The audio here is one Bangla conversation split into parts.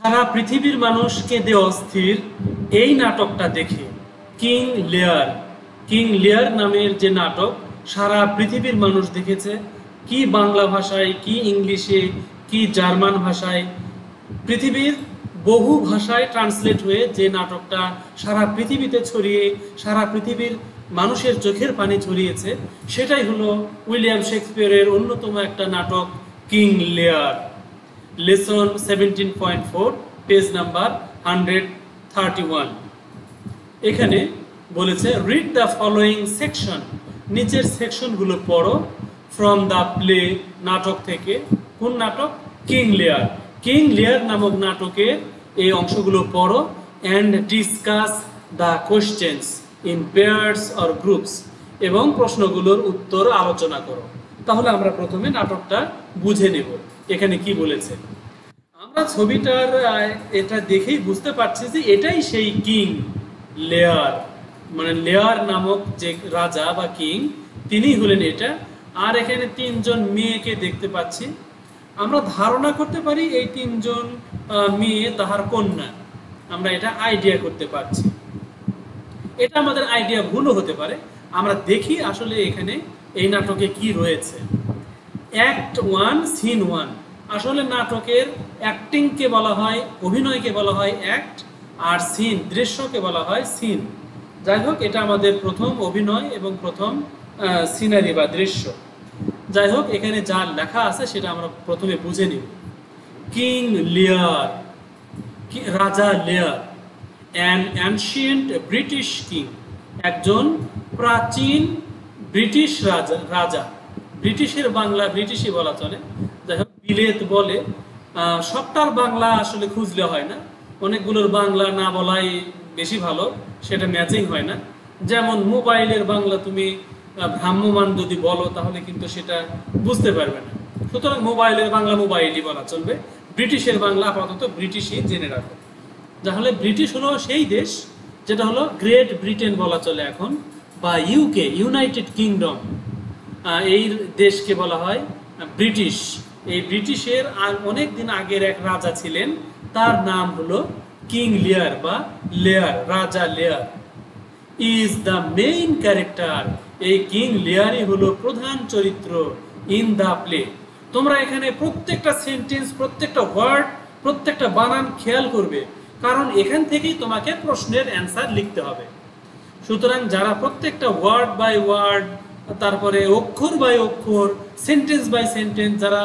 সারা পৃথিবীর মানুষ কেঁদে অস্থির এই নাটকটা দেখে কিং লেয়ার। কিং লেয়ার নামের যে নাটক, সারা পৃথিবীর মানুষ দেখেছে কি বাংলা ভাষায়, কি ইংলিশে, কি জার্মান ভাষায়। পৃথিবীর বহু ভাষায় ট্রান্সলেট হয়ে যে নাটকটা সারা পৃথিবীতে ছড়িয়ে, সারা পৃথিবীর মানুষের চোখের পানি ছড়িয়েছে, সেটাই হলো উইলিয়াম শেক্সপিয়ারের অন্যতম একটা নাটক, King Lear. Lesson seventeen point four page number hundred thirty one এখানে বলেছে রিড দ্য ফলোয়িং সেকশন নিচের সেকশনগুলো পড়ো। ফ্রম দ্য প্লে নাটক থেকে। কোন নাটক? কিং লেয়ার কিং লেয়ার নামক নাটকের এই অংশগুলো পড়ো and discuss the questions in pairs or groups এবং প্রশ্নগুলোর উত্তর আলোচনা করো। তাহলে আমরা প্রথমে নাটকটা বুঝে নেব। এখানে কি বলেছে? আমরা ছবিটার এটা দেখেই বুঝতে পারছি যে এটাই সেই কিং, লেয়ার মানে লেয়ার নামক যে রাজা বা কিং তিনি হলেন এটা। আর এখানে তিনজন মেয়েকে দেখতে পাচ্ছি। আমরা ধারণা করতে পারি এই তিনজন মেয়ে তাহার কন্যা। আমরা এটা আইডিয়া করতে পারছি। এটা আমাদের আইডিয়া ভুলও হতে পারে। আমরা দেখি আসলে এখানে এই নাটকে কি রয়েছে। অ্যাক্ট ওয়ান সিন ওয়ান আসলে নাটকের অ্যাক্টিংকে বলা হয়, অভিনয়কে বলা হয় অ্যাক্ট আর সিন দৃশ্যকে বলা হয় সিন যাই হোক, এটা আমাদের প্রথম অভিনয় এবং প্রথম সিনারি বা দৃশ্য। যাই হোক, এখানে যা লেখা আছে সেটা আমরা প্রথমে বুঝে নিব। কিং লিয়ার রাজা Lear an ancient British king একজন প্রাচীন ব্রিটিশ রাজা রাজা। ব্রিটিশের বাংলা, ব্রিটিশই বলা চলে। যাই হোক, বিলেত বলে সবটার বাংলা আসলে খুঁজলে হয় না। অনেকগুলোর বাংলা না বলাই বেশি ভালো, সেটা ম্যাচিং হয় না। যেমন মোবাইলের বাংলা তুমি ভ্রাম্যমান যদি বলো, তাহলে কিন্তু সেটা বুঝতে পারবে না। সুতরাং মোবাইলের বাংলা মোবাইলই বলা চলবে। ব্রিটিশের বাংলা আপাতত ব্রিটিশই জেনে রাখো। তাহলে ব্রিটিশ হলো সেই দেশ, যেটা হলো গ্রেট ব্রিটেন বলা চলে এখন, বা ইউকে ইউনাইটেড কিংডম এই দেশকে বলা হয় ব্রিটিশ। এই ব্রিটিশের অনেক দিন আগের এক রাজা ছিলেন, তার নাম হলো কিং লেয়ার বা লেয়ার, রাজা Lear. Is the main character এই কিং লেয়ারই হলো প্রধান চরিত্র ইন দ্য প্লে তোমরা এখানে প্রত্যেকটা সেন্টেন্স প্রত্যেকটা ওয়ার্ড প্রত্যেকটা বানান খেয়াল করবে, কারণ এখান থেকেই তোমাকে প্রশ্নের অ্যান্সার লিখতে হবে। সুতরাং যারা প্রত্যেকটা ওয়ার্ড বাই ওয়ার্ড তারপরে অক্ষর বাই অক্ষর সেন্টেন্স বাই সেন্টেন্স যারা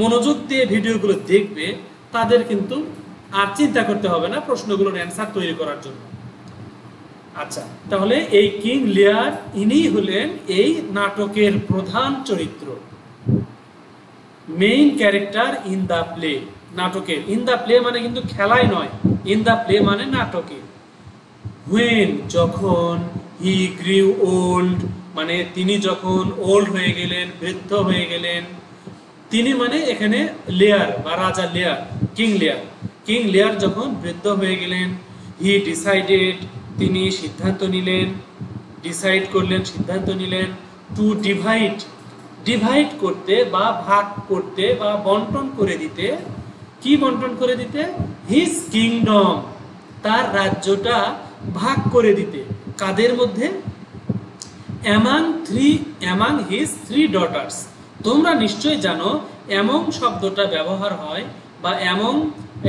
মনোযোগ দিয়ে ভিডিওগুলো দেখবে, তাদের কিন্তু আর চিন্তা করতে হবে না প্রশ্নগুলোর অ্যান্সার তৈরি করার জন্য। আচ্ছা তাহলে এই কিং লিয়ার, ইনি হলেন এই নাটকের প্রধান চরিত্র। Main character in the play নাটকের ইন দ্য প্লে মানে কিন্তু খেলায় নয় ইন দ্য প্লে মানে নাটকে। হুয়েন যখন হি গ্রিউ ওল্ড মানে তিনি যখন ওল্ড হয়ে গেলেন, বৃদ্ধ হয়ে গেলেন, তিনি মানে এখানে লেয়ার বা রাজা Lear King Lear King Lear যখন বৃদ্ধ হয়ে গেলেন হি ডিসাইডেড তিনি সিদ্ধান্ত নিলেন ডিসাইড করলেন, সিদ্ধান্ত নিলেন টু ডিভাইড ডিভাইড করতে বা ভাগ করতে বা বন্টন করে দিতে, কি বন্টন করে দিতে? হিজ কিংডম তার রাজ্যটা ভাগ করে দিতে। কাদের মধ্যে? Among three among his three daughters তোমরা নিশ্চয়ই জানো অ্যামং শব্দটা ব্যবহার হয় বা অ্যামং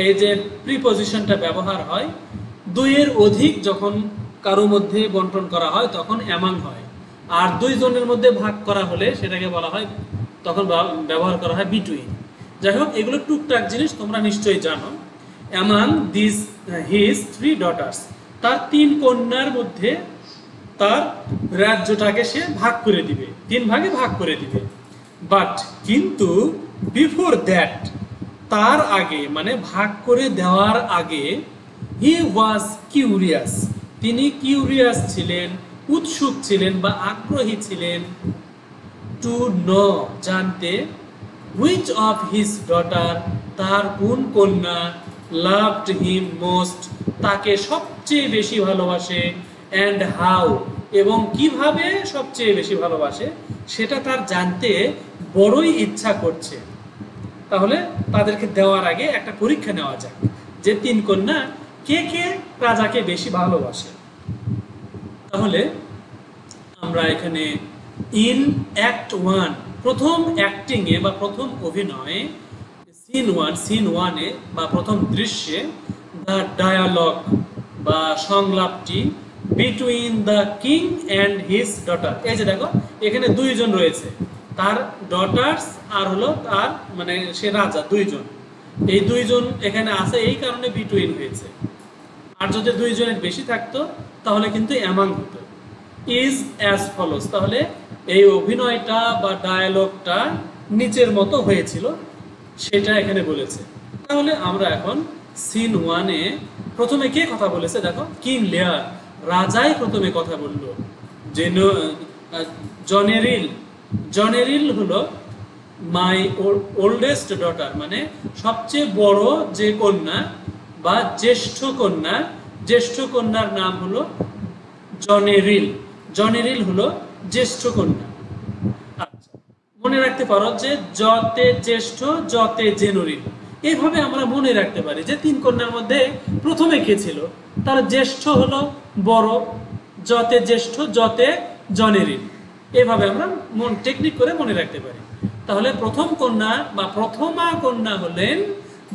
এই যে প্রিপজিশনটা ব্যবহার হয়, দুইয়ের অধিক যখন কারও মধ্যে বন্টন করা হয়, তখন অ্যামাং হয়। আর দুইজনের মধ্যে ভাগ করা হলে সেটাকে বলা হয়, তখন ব্যবহার করা হয় বিটুইন যাই হোক, এগুলো টুকটাক জিনিস তোমরা নিশ্চয়ই জানো। Among this his three daughters তার তিন কন্যার মধ্যে তার রাজ্যটাকে সে ভাগ করে দিবে। তিন ভাগে ভাগ করে দিবে। বাট কিন্তু বিফোর দ্যাট তার আগে মানে ভাগ করে দেওয়ার আগে হি ওয়াজ কিউরিয়াস তিনি কিউরিয়াস ছিলেন, উৎসুক ছিলেন বা আগ্রহী ছিলেন টু ন জানতে হুইচ অফ হিজ ডটার তার কোন কন্যা লাভড হিম মোস্ট তাকে সবচেয়ে বেশি ভালোবাসে। অ্যান্ড হাউ এবং কীভাবে সবচেয়ে বেশি ভালোবাসে, সেটা তার জানতে বড়ই ইচ্ছা করছে। তাহলে তাদেরকে দেওয়ার আগে একটা পরীক্ষা নেওয়া যাক যে তিন কন্যা কে কে রাজাকে বেশি ভালোবাসে। তাহলে আমরা এখানে ইন অ্যাক্ট ওয়ান প্রথম অ্যাক্টিংয়ে বা প্রথম অভিনয়ে সিন ওয়ান সিন ওয়ানে বা প্রথম দৃশ্যে দ্য ডায়ালগ বা সংলাপটি between the king and his daughter এই যে দেখো, এখানে দুইজন রয়েছে। তার ডটার্স আর হলো তার মানে সে রাজা, দুইজন। এই দুইজন এখানে আছে, এই কারণে বিটুইন হয়েছে। আর যদি দুইজনের বেশি থাকতো, তাহলে কিন্তু অ্যামাং হতো। ইজ অ্যাজ ফলোস তাহলে এই অভিনয়টা বা ডায়ালগটা নিচের মতো হয়েছিল, সেটা এখানে বলেছে। তাহলে আমরা এখন সিন ওয়ানে প্রথমে কে কথা বলেছে? দেখো কিং লেয়ার রাজাই প্রথমে কথা বলল, যে জনেরিল জনেরিল হলো মাই ওল্ডেস্ট ডটার মানে সবচেয়ে বড় যে কন্যা বা জ্যেষ্ঠ কন্যা, জ্যেষ্ঠ কন্যার নাম হলো জনেরিল জনেরিল হলো জ্যেষ্ঠ কন্যা। আচ্ছা মনে রাখতে পারো যে যতে জ্যেষ্ঠ, যতে জেনুরিল এইভাবে আমরা মনে রাখতে পারি যে তিন কন্যার মধ্যে প্রথমে কে ছিল? তার জ্যেষ্ঠ হলো বড়, যতে জ্যেষ্ঠ, যতে জনেরিল এভাবে আমরা মন টেকনিক করে মনে রাখতে পারি। তাহলে প্রথম কন্যা বা প্রথমা কন্যা হলেন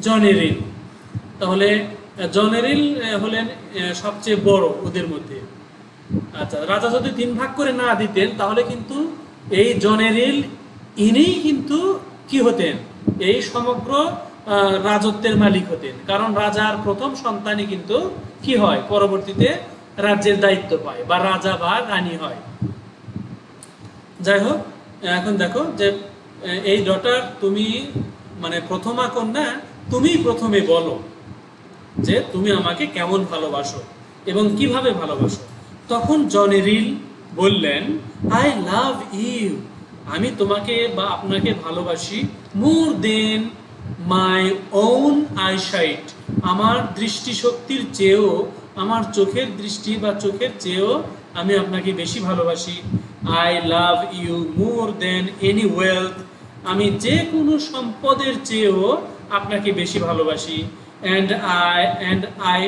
জনেরিল তাহলে জনেরিল হলেন সবচেয়ে বড় ওদের মধ্যে। আচ্ছা রাজা যদি তিন ভাগ করে না দিতেন, তাহলে কিন্তু এই জনেরিল ইনিই কিন্তু কি হতেন? এই সমগ্র রাজত্বের মালিক হতেন। কারণ রাজার প্রথম সন্তানই কিন্তু কি হয়? পরবর্তীতে রাজ্যের দায়িত্ব পায় বা রাজা বা রানী হয়। যাই হোক এখন দেখো যে এই ডটার তুমি মানে প্রথমা কন্যা তুমি প্রথমে বলো যে তুমি আমাকে কেমন ভালোবাসো এবং কীভাবে ভালোবাসো। তখন জনেরিল বললেন আই লাভ ইউ আমি তোমাকে বা আপনাকে ভালোবাসি। মোর দেন মাই ওন আইসাইট আমার দৃষ্টিশক্তির চেয়েও, আমার চোখের দৃষ্টি বা চোখের চেয়েও আমি আপনাকে বেশি ভালোবাসি। I love you more than any wealth আমি যে কোনো সম্পদের চেয়েও আপনাকে বেশি ভালোবাসি। And I and I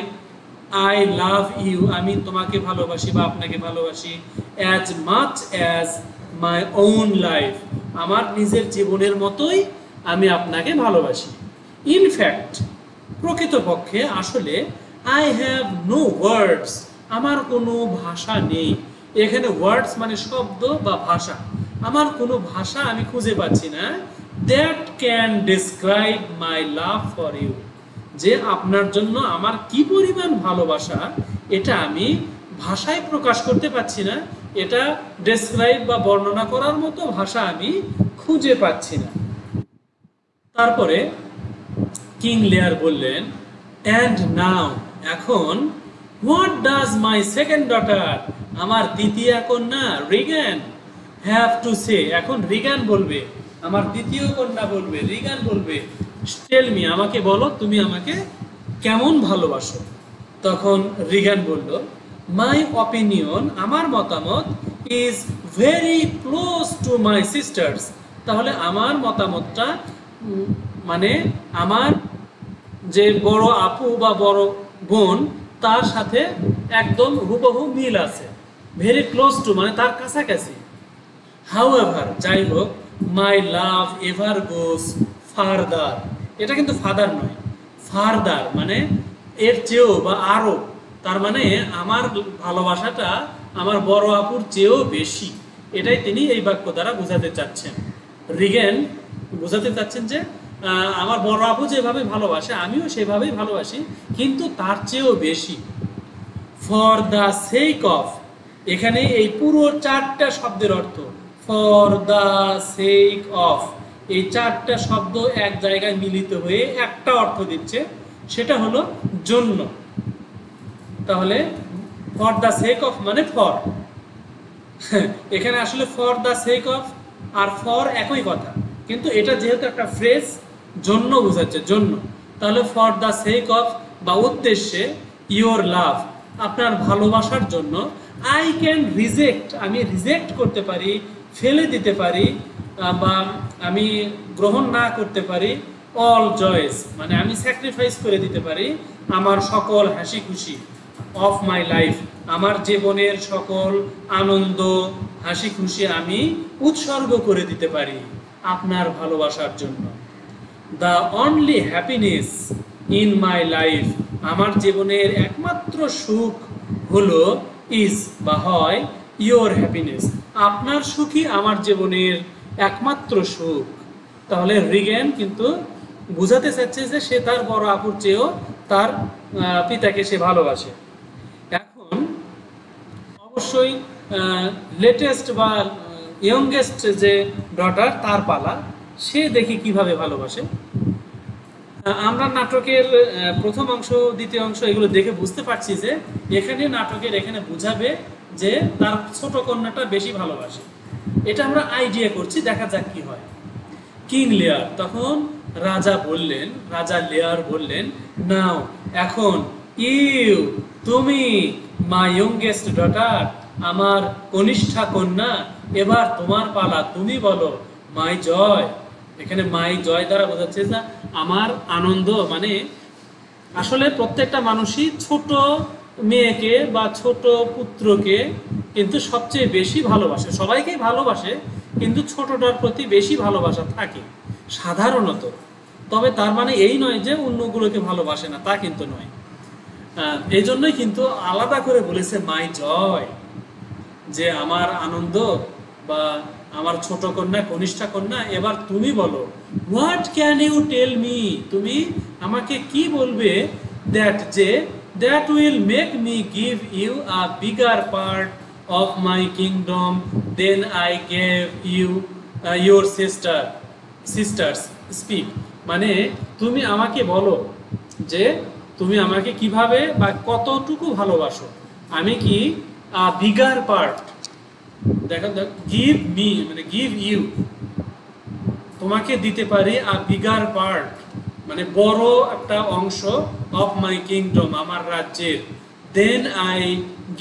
I love you আমি তোমাকে ভালোবাসি বা আপনাকে ভালোবাসি। As much as my own life আমার নিজের জীবনের মতোই আমি আপনাকে ভালোবাসি। ইনফ্যাক্ট প্রকৃতপক্ষে আসলে আই হ্যাভ নো ওয়ার্ডস আমার কোনো ভাষা নেই। এখানে ওয়ার্ডস মানে শব্দ বা ভাষা। আমার কোনো ভাষা আমি খুঁজে পাচ্ছি না। That can describe my love for you যে আপনার জন্য আমার কি পরিমাণ ভালোবাসা, এটা আমি ভাষায় প্রকাশ করতে পারছি না। এটা ডেসক্রাইব বা বর্ণনা করার মতো ভাষা আমি খুঁজে পাচ্ছি না। তারপরে কিং লেয়ার বললেন অ্যান্ড নাও এখন what does my second daughter আমার দ্বিতীয় কন্যা রিগান হ্যাভ টু সে এখন রিগান বলবে, আমার দ্বিতীয় কন্যা বলবে, রিগান বলবে টেল মি আমাকে বলো, তুমি আমাকে কেমন ভালোবাসো? তখন রিগান বলল মাই অপিনিয়ন আমার মতামত is very close to my sisters তাহলে আমার মতামতটা মানে আমার যে বড় আপু বা বড় বোন, তার সাথে একদম হুবহু মিল আছে। ভেরি ক্লোজ টু মানে তার কাছাকাছি। হাউএভার যাই হোক মাই লাভ এভার গোস ফারদার এটা কিন্তু ফাদার নয়। ফারদার মানে এর চেয়েও বা আরও তার মানে আমার ভালোবাসাটা আমার বড় আপুর চেয়েও বেশি। এটাই তিনি এই বাক্য দ্বারা বোঝাতে চাচ্ছেন। রিগেন বোঝাতে চাচ্ছেন যে আমার বড় আপু যেভাবে ভালোবাসে, আমিও সেভাবেই ভালোবাসি, কিন্তু তার চেয়েও বেশি ফর দ্য সেক অফ এখানে এই পুরো চারটা শব্দের অর্থ ফর দ্য সেক অফ এই চারটা শব্দ এক জায়গায় মিলিত হয়ে একটা অর্থ দিচ্ছে, সেটা হলো জন্য। তাহলে ফর দ্য সেক অফ মানে ফর এখানে আসলে ফর দ্য সেক অফ আর ফর একই কথা। কিন্তু এটা যেহেতু একটা ফ্রেজ জন্য বোঝাচ্ছে, জন্য। তাহলে ফর দ্য সেক অফ বা উদ্দেশ্যে ইওর লাভ আপনার ভালোবাসার জন্য আই ক্যান রিজেক্ট আমি রিজেক্ট করতে পারি, ফেলে দিতে পারি বা আমি গ্রহণ না করতে পারি অল জয়েস মানে আমি স্যাক্রিফাইস করে দিতে পারি আমার সকল হাসি খুশি অফ মাই লাইফ আমার জীবনের সকল আনন্দ হাসি খুশি আমি উৎসর্গ করে দিতে পারি। আপনার ভালোবাসার জন্য। The only happiness in my life আমার জীবনের একমাত্র সুখ হলো ইজ বা হয় ইয়োর হ্যাপিনেস আপনার সুখই আমার জীবনের একমাত্র সুখ। তাহলে রিগেন কিন্তু বোঝাতে চাচ্ছে যে সে তার বড় আপুর চেয়েও তার পিতাকে সে ভালোবাসে। এখন অবশ্যই লেটেস্ট বা ইয়ংগেস্ট যে ডটার তার পালা, সে দেখি কীভাবে ভালোবাসে? আমরা নাটকের প্রথম অংশ, দ্বিতীয় অংশ এগুলো দেখে বুঝতে পারছি যে এখানে নাটকের এখানে বুঝাবে যে তার ছোট কন্যাটা বেশি ভালোবাসে। এটা আমরা আইডিয়া করছি, দেখা যাক কি হয়। কিং লেয়ার তখন রাজা বললেন, রাজা লেয়ার বললেন, নাও, এখন ইউ, তুমি মা ইয়ংগেস্ট ডটার আমার কনিষ্ঠা কন্যা, এবার তোমার পালা। তুমি বলো, মাই জয়। এখানে মাই জয় দ্বারা বোঝাচ্ছে যে আমার আনন্দ মানে আসলে প্রত্যেকটা মানুষই ছোট মেয়েকে বা ছোট পুত্রকে কিন্তু সবচেয়ে বেশি ভালোবাসে। সবাইকেই ভালোবাসে, কিন্তু ছোটটার প্রতি বেশি ভালোবাসা থাকে, সাধারণত। তবে তার মানে এই নয় যে অন্যগুলোকে ভালোবাসে না, তা কিন্তু নয়। এই জন্যই কিন্তু আলাদা করে বলেছে মাই জয়। যে আমার আনন্দ বা আমার ছোট কন্যা, কনিষ্ঠা কন্যা, এবার তুমি বলো what can you tell me তুমি আমাকে কি বলবে দ্যাট যে that will make me give you a bigger part of my kingdom then I gave you your sister sisters speak মানে তুমি আমাকে বলো যে, তুমি আমাকে কীভাবে বা কতটুকু ভালোবাসো? আমি কি বিগার পার্ট দেখো গিভ মি মানে গিভ ইউ তোমাকে দিতে পারি আ বিগার পার্ট মানে বড় একটা অংশ অফ মাই কিংডম আমার রাজ্যের। Then I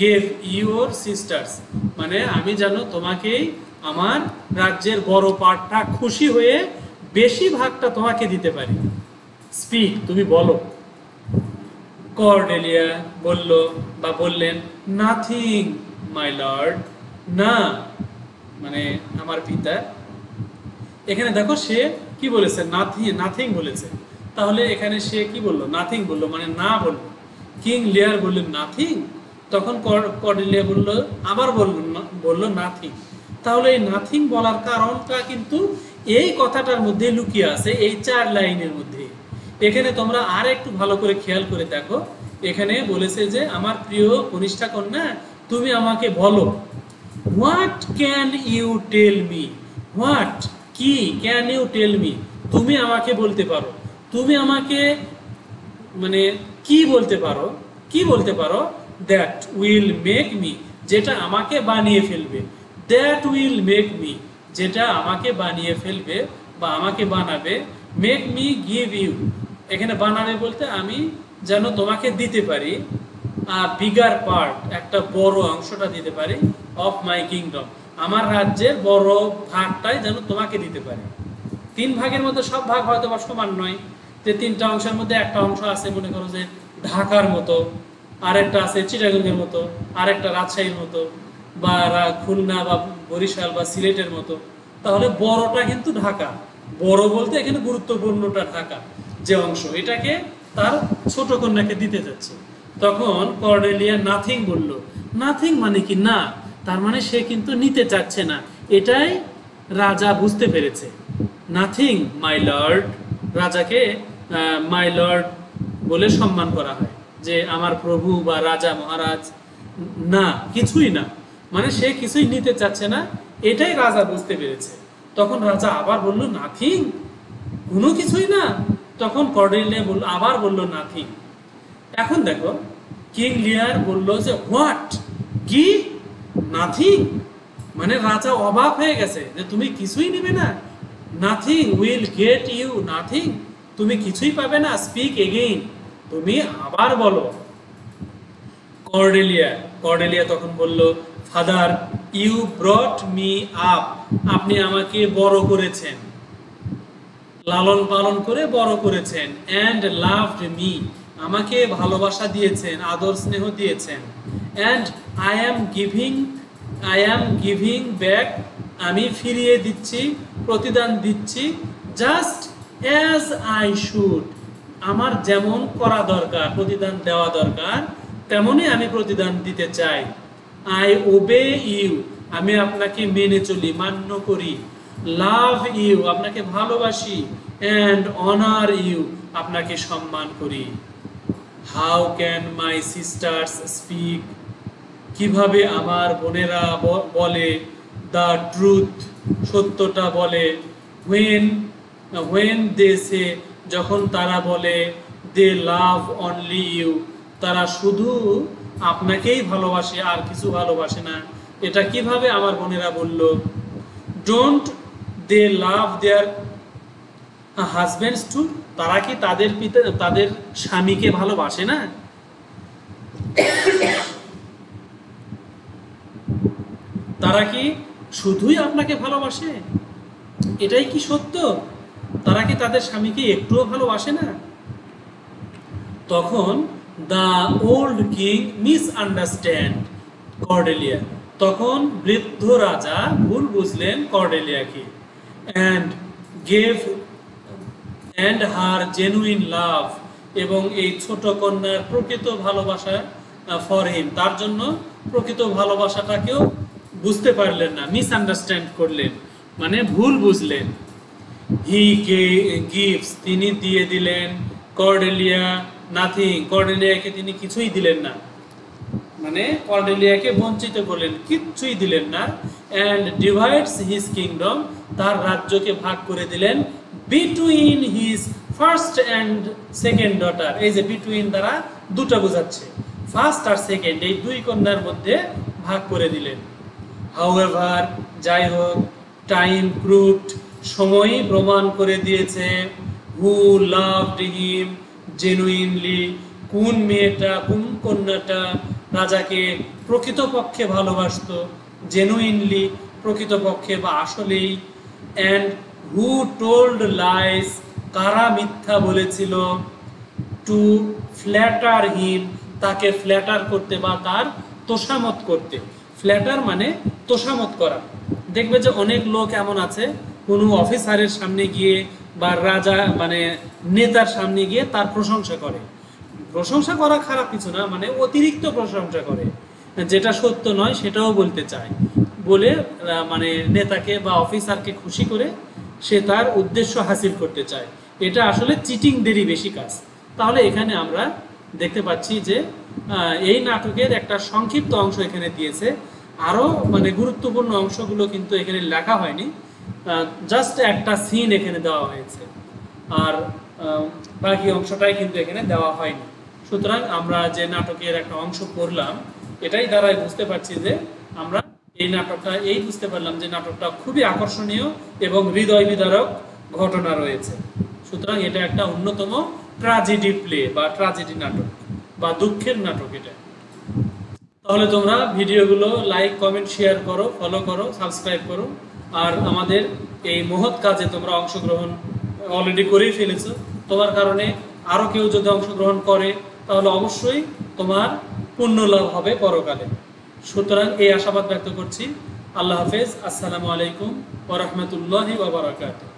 gave your sisters মানে আমি জানো তোমাকেই আমার রাজ্যের বড় পার্টটা খুশি হয়ে বেশি ভাগটা তোমাকে দিতে পারি। স্পিক তুমি বলো। কর্ডেলিয়া বলল, বা বললেন নাথিং মাই লর্ড না। মানে আমার পিতা। এখানে দেখো সে কি বলেছে? নাথিং নাথিং বলেছে। তাহলে এখানে সে কি বলল? নাথিং বলল মানে না বলল। কিং লিয়ার বললেন নাথিং তখন কর- কর্ডেলিয়া বলল, আবার বলল বলল নাথিং তাহলে এই নাথিং বলার কারণটা কিন্তু এই কথাটার মধ্যে লুকিয়ে আছে, এই চার লাইনের মধ্যে। এখানে তোমরা আর একটু ভালো করে খেয়াল করে দেখো। এখানে বলেছে যে, আমার প্রিয় কনিষ্ঠা কন্যা, তুমি আমাকে বলো what can you tell me what কি? ক্যান ইউ টেল মি তুমি আমাকে বলতে পারো। তুমি আমাকে মানে কি বলতে পারো? কি বলতে পারো? দ্যাট উইল মেক মি যেটা আমাকে বানিয়ে ফেলবে। দ্যাট উইল মেক মি যেটা আমাকে বানিয়ে ফেলবে বা আমাকে বানাবে মেক মি গিভ ইউ এখানে বানাবে বলতে আমি যেন তোমাকে দিতে পারি বিগার পার্ট একটা বড় অংশটা দিতে পারি অফ মাই কিংডম আমার রাজ্যের বড় ভাগটাই যেন তোমাকে দিতে পারি। তিন ভাগের মধ্যে সব ভাগ হয়তো বা সমান নয়। যে তিনটা অংশের মধ্যে একটা অংশ আছে, মনে করো যে ঢাকার মতো, আরেকটা আছে চিটাগঙ্গের মতো, আরেকটা রাজশাহীর মতো, বা খুলনা বা বরিশাল বা সিলেটের মতো। তাহলে বড়টা কিন্তু ঢাকা। বড় বলতে এখানে গুরুত্বপূর্ণটা ঢাকা। যে অংশ, এটাকে তার ছোট কন্যাকে দিতে যাচ্ছে। তখন কর্নেলিয়া নাথিং বলল, নাথিং মানে কি? না, তার মানে সে কিন্তু নিতে চাচ্ছে না। এটাই রাজা বুঝতে পেরেছে। নাথিং, মাই লর্ড, রাজাকে মাই লর্ড বলে সম্মান করা হয় যে আমার প্রভু বা রাজা, মহারাজ, না, কিছুই না। মানে সে কিছুই নিতে চাচ্ছে না, এটাই রাজা বুঝতে পেরেছে। তখন রাজা আবার বলল, নাথিং, কোনো কিছুই না। তখন বলল, আবার বলল, নাথিং। এখন দেখো, কিং লিয়ার বলল যে, হোয়াট? কি? নাথিং? মানে রাজা অবাক হয়ে গেছে যে, তুমি কিছুই নেবে না। Nothing will get you, nothing. তুমি কিছুই পাবে না, স্পিক এগেইন। তুমি আবার বলো। কর্ডেলিয়া কর্ডেলিয়া তখন বলল, father, you brought me up. আপনি আমাকে বড় করেছেন। লালন পালন করে বড় করেছেন। অ্যান্ড লাভড মি আমাকে ভালোবাসা দিয়েছেন, আদর স্নেহ দিয়েছেন। And I am giving I am giving back আমি ফিরিয়ে দিচ্ছি, প্রতিদান দিচ্ছি জাস্ট অ্যাজ আই শুড আমার যেমন করা দরকার, প্রতিদান দেওয়া দরকার, তেমনই আমি প্রতিদান দিতে চাই। আই ওবে ইউ আমি আপনাকে মেনে চলি, মান্য করি। লাভ ইউ, আপনাকে ভালোবাসি অ্যান্ড অনার ইউ, আপনাকে সম্মান করি। How can my sisters speak কীভাবে আমার বোনেরা বলে? দ্য ট্রুথ সত্যটা বলে। হোয়েন হোয়েন দে সে যখন তারা বলে দে লাভ অনলি ইউ তারা শুধু আপনাকেই ভালোবাসে, আর কিছু ভালোবাসে না। এটা কীভাবে আমার বোনেরা বলল? Don't they love their husbands too তারা কি তাদের পিতা, তাদের স্বামীকে ভালোবাসে না? তারা কি শুধুই আপনাকে ভালোবাসে? এটাই কি সত্য? তারা কি তাদের স্বামীকে একটুও ভালোবাসে না? তখন the old king misunderstand Cordelia তখন বৃদ্ধ রাজা ভুল বুঝলেন কর্ডেলিয়াকে and gave and her genuine love এবং এই ছোট কন্যার প্রকৃত ভালোবাসা ফর হিম তার জন্য প্রকৃত ভালোবাসাটাকেও বুঝতে পারলেন না মিস আন্ডারস্ট্যান্ড করলেন। মানে ভুল বুঝলেন। হি গিভস তিনি দিয়ে দিলেন। কর্ডেলিয়া নাথিং কর্ডেলিয়াকে তিনি কিছুই দিলেন না। মানে কর্ডেলিয়াকে বঞ্চিত করলেন, কিচ্ছুই দিলেন না অ্যান্ড ডিভাইডস হিজ কিংডম তার রাজ্যকে ভাগ করে দিলেন between his first and second daughter এই যে বিটুইন দ্বারা দুটা বোঝাচ্ছে। ফার্স্ট আর সেকেন্ড এই দুই কন্যার মধ্যে ভাগ করে দিলেন। হাউএভার যাই হোক টাইম প্রুভড সময়ই প্রমাণ করে দিয়েছে হু লাভড হিম জেনুইনলি কোন মেয়েটা, কোন কন্যাটা রাজাকে প্রকৃতপক্ষে ভালোবাসতো জেনুইনলি প্রকৃতপক্ষে বা আসলেই। অ্যান্ড হু টোল্ড লাইস কারা মিথ্যা বলেছিল টু ফ্ল্যাটার হিম তাকে ফ্ল্যাটার করতে বা তার তোষামত করতে। ফ্ল্যাটার মানে তোষামত করা। দেখবে যে অনেক লোক এমন আছে, কোনো অফিসারের সামনে গিয়ে বা রাজা মানে নেতার সামনে গিয়ে তার প্রশংসা করে। প্রশংসা করা খারাপ কিছু না মানে অতিরিক্ত প্রশংসা করে। যেটা সত্য নয়, সেটাও বলতে চায়। বলে মানে নেতাকে বা অফিসারকে খুশি করে সে তার উদ্দেশ্য হাসিল করতে চায়। এটা আসলে চিটিংদেরই বেশি কাজ। তাহলে এখানে আমরা দেখতে পাচ্ছি যে এই নাটকের একটা সংক্ষিপ্ত অংশ এখানে দিয়েছে। আরও মানে গুরুত্বপূর্ণ অংশগুলো কিন্তু এখানে লেখা হয়নি। জাস্ট একটা সিন এখানে দেওয়া হয়েছে। আর বাকি অংশটাই কিন্তু এখানে দেওয়া হয়নি। সুতরাং আমরা যে নাটকের একটা অংশ পড়লাম, এটাই দ্বারাই বুঝতে পারছি যে আমরা এই নাটকটা, এই বুঝতে পারলাম যে নাটকটা খুবই আকর্ষণীয় এবং হৃদয় বিদারক ঘটনা রয়েছে। সুতরাং এটা একটা অন্যতম ট্রাজেডি প্লে বা ট্রাজেডি নাটক বা দুঃখের নাটক এটা। তাহলে তোমরা ভিডিওগুলো লাইক, কমেন্ট, শেয়ার করো, ফলো করো, সাবস্ক্রাইব করো। আর আমাদের এই মহৎ কাজে তোমরা অংশগ্রহণ অলরেডি করেই ফেলেছো। তোমার কারণে আরও কেউ যদি অংশগ্রহণ করে তাহলে অবশ্যই তোমার পুণ্য লাভ হবে পরকালে। সুতরাং এই আশাবাদ ব্যক্ত করছি। আল্লাহ হাফেজ। আসসালামু আলাইকুম ওরহমতুল্লাহি ওবরাকাতুহ